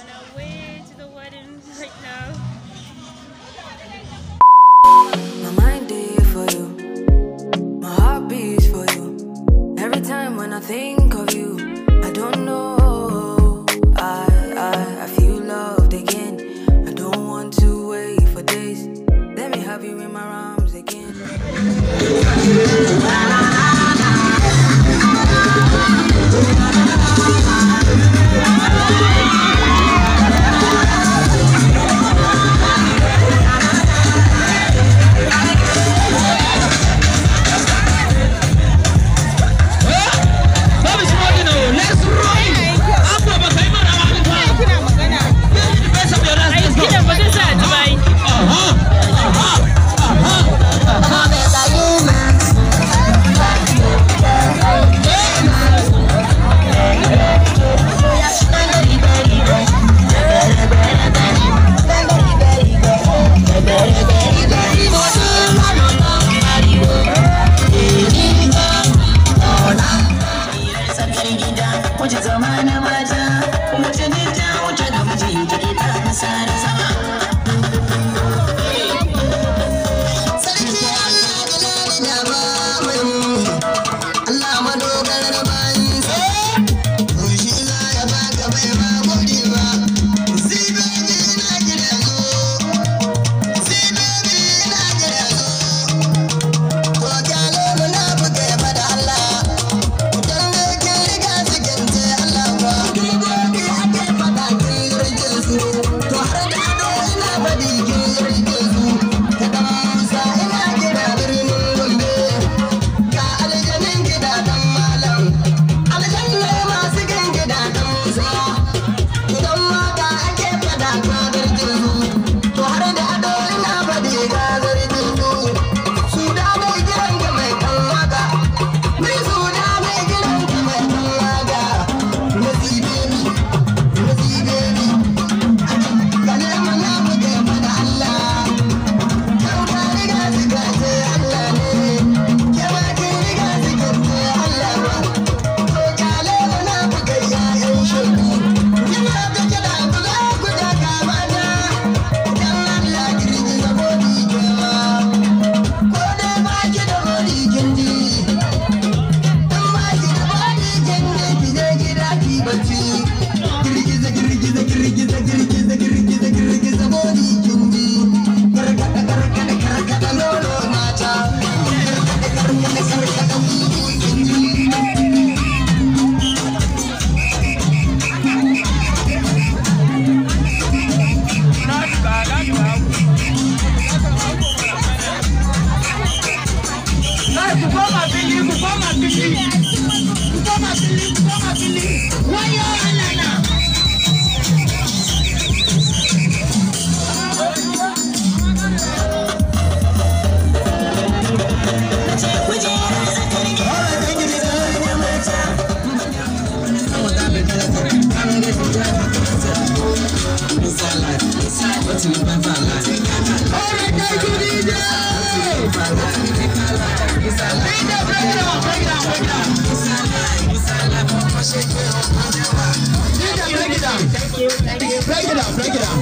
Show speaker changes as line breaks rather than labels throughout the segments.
on our way to the wedding right now.
My mind is for you. My heart beats for you. Every time when I think of you, I don't know. I, I, I feel loved again. I don't want to wait for days. Let me have you in my arms again.
Baba. Thank you. Break it out. Break it
out.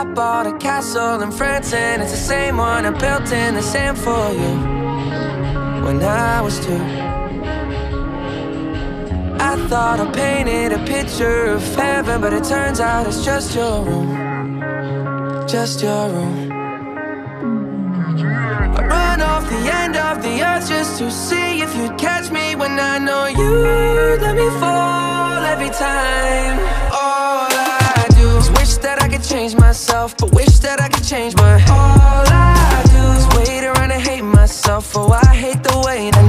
I bought a castle in France and it's the same one I built in the sand for you when I was two. I thought I painted a picture of heaven, but it turns out it's just your room, just your room. I run off the end of the earth just to see if you'd catch me when I know you let me fall every time. Myself, but wish that I could change my. All I do is wait around and hate myself. Oh, I hate the way to